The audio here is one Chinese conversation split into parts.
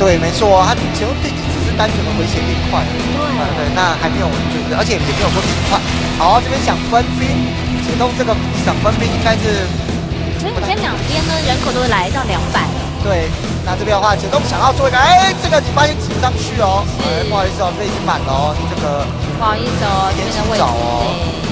对，没错，他前锋对敌只是单纯的回血变快，对对，那还没有就是，而且也没有说挺快。好，这边想分兵，解冻这个想分兵应该是所以前两边呢人口都来到两百了。对。那这边的话，解冻想要做一个，哎，这个你发现挤不上去哦，哎，不好意思哦，这已经满了哦，你这个不好意思哦，这边的位置，对，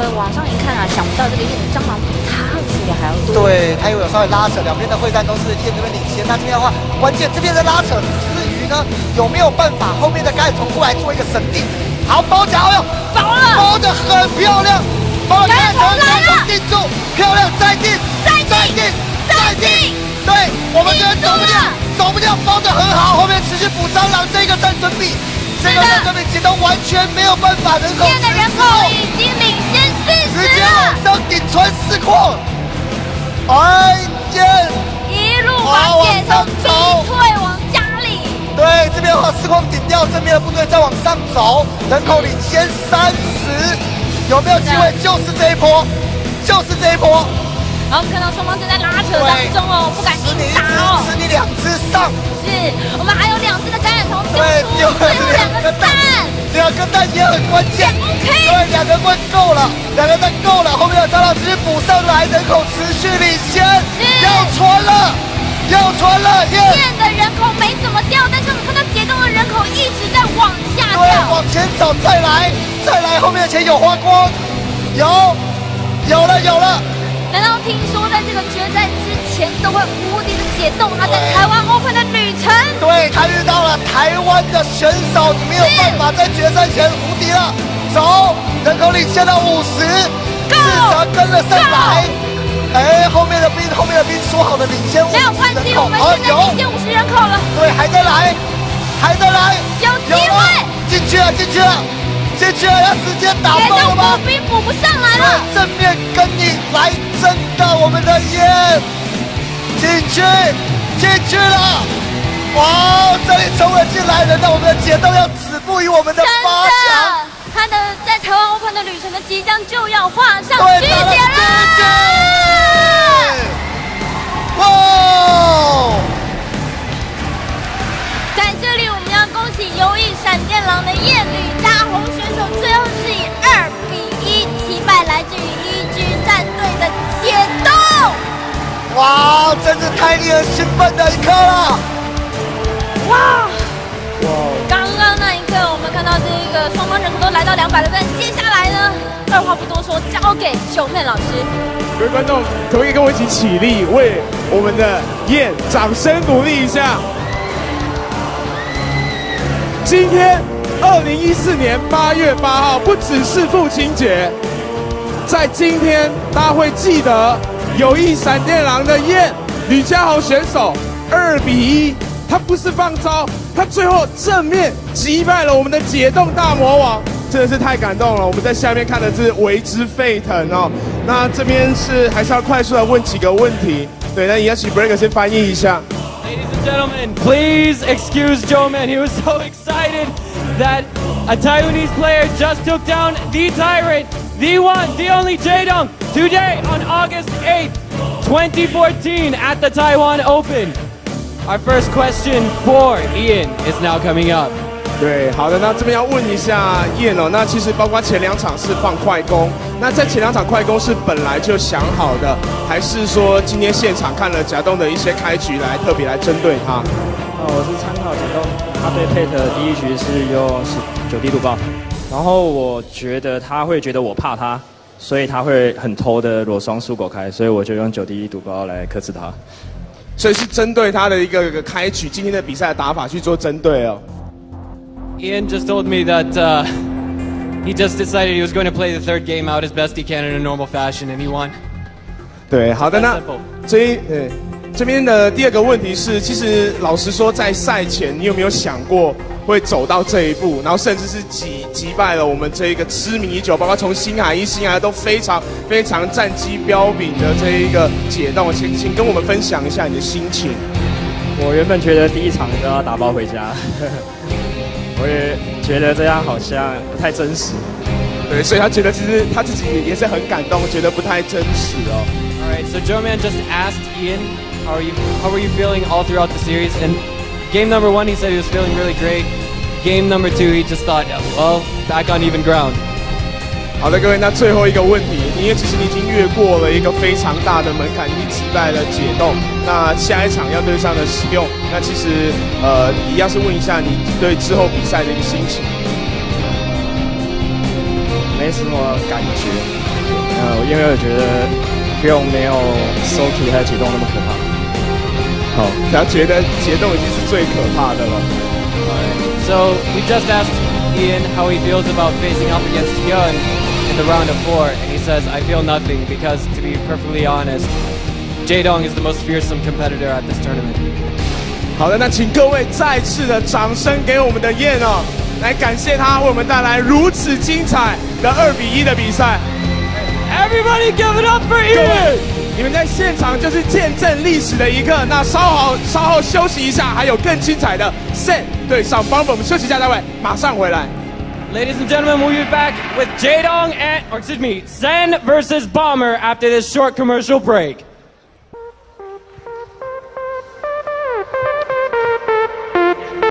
就往上一看啊，想不到这个燕的蟑螂比他出的还要多。对，他又有稍微拉扯，两边的会战都是燕这边领先。那这边的话，关键这边的拉扯之余呢，有没有办法后面的盖从过来做一个神定？好，包夹哦，包了，包的很漂亮，包盖头来了，定住，漂亮，再定，再定，再定。对，我们这边走不掉，走不掉，包的很好，后面持续补蟑螂，这个战争比，这个战争比其都完全没有办法人口。燕的人口已经领直接往上顶穿四矿，哎耶！一路把解冻逼退往家里。对，这边的话四矿顶掉，正面的部队再往上走，人口领先三十，有没有机会？就是这一波，就是这一波。好，我们看到双方正在拉扯当中哦，不敢硬打哦。吃你两只上，是我们还有两对丢出，最后两个蛋，两个蛋也很关键。OK，对，两个蛋够了，两个蛋够了，后面的蟑螂直接补上来，人口持续领先，要传了，要穿了，燕的人口没怎么掉，但是我们看到解冻的人口一直在往下掉，对，往前走，再来，再来，后面的钱有花光，有，有了，有了。难道听说在这个决战之前都会无敌的解冻他在台湾的选手，你没有办法在决赛前无敌了。走，人口领先到五十，至少跟了上来。哎，后面的兵，后面的兵说好的领先五十没有关系，我们现在领先五十人口了。对，还在来，还在来，有机会进去了，进去了。进去了，要直接打爆了吗？补兵补不上来了。正面跟你来真的，我们的烟进去，进去了。哇，这里冲了进来，人到我们的解冻要止步于我们的八强。他的在台湾 Open 的旅程呢即将就要画上句点了。哇！在这里，我们要恭喜游艺闪电狼的燕吕大红选手，最后是以二比一击败来自于一居战队的解冻。哇，真是太令人兴奋的一刻了！百了，但接下来呢，二话不多说，交给九妹老师。各位观众，可不可以跟我一起起立，为我们的燕掌声鼓励一下？今天，二零一四年八月八号，不只是父亲节，在今天，大家会记得友谊闪电狼的燕吕家豪选手二比一，他不是放招，他最后正面击败了我们的解冻大魔王，真的是太感动了。我们在下面看的是为之沸腾哦。那这边是还是要快速的问几个问题，对，那也请 Break 先翻译一下。Ladies and gentlemen, please excuse Joe Man. He was so excited that a Taiwanese player just took down the tyrant, the one, the only J Dong today on August 8th, 2014 at the Taiwan Open. Our first question for Ian is now coming up. 对，好的，那这边要问一下燕哦，那其实包括前两场是放快攻，那在前两场快攻是本来就想好的，还是说今天现场看了贾东的一些开局来特别来针对他？哦，我是参考贾东，他对 Pete 的第一局是用九滴毒爆，然后我觉得他会觉得我怕他，所以他会很偷的裸双速狗开，所以我就用九滴毒包来克制他。所以是针对他的一个一个开局，今天的比赛的打法去做针对哦。Ian just told me that uh, he just decided he was going to play the third game out as best he can in a normal fashion, and he won. 对，好的，呢所以呃，这边的第二个问题是，其实老实说，在赛前你有没有想过会走到这一步，然后甚至是击击败了我们这一个痴迷已久，包括从星海一、星海都非常非常战绩彪炳的这一个解冻，请请跟我们分享一下你的心情。我原本觉得第一场都要打包回家，我也觉得这样好像不太真实。对，所以他觉得其实他自己也是很感动，觉得不太真实哦。All right, so Joe Man just asked Ian, how are you? How were you feeling all throughout the series? And game number one, he said he was feeling really great. Game number two, he just thought, well, back on even ground. 好的，各位，那最后一个问题，因为其实你已经越过了一个非常大的门槛，你击败了解冻，那下一场要对上的使用，那其实呃，一样是问一下你对之后比赛的一个心情。没什么感觉，呃，因为我觉得不用没有 Soki 还有解冻那么可怕。好，他觉得解冻已经是最可怕的了。 So we just asked Ian how he feels about facing up against Hyun in the round of four, and he says, I feel nothing because, to be perfectly honest, Jaedong is the most fearsome competitor at this tournament. 好的，那请各位再次的掌声给我们的燕哦，来感谢他为我们带来如此精彩的二比一的比赛。 Everybody give it up for 各 Ian! 你们在现场就是见证历史的一刻。那稍后稍后休息一下，还有更精彩的 Sen 对上 b o m b 我们休息一下，待会马上回来。Ladies and gentlemen, we'll be back with Jadong and, or excuse me, Zen versus Bomber after this short commercial break.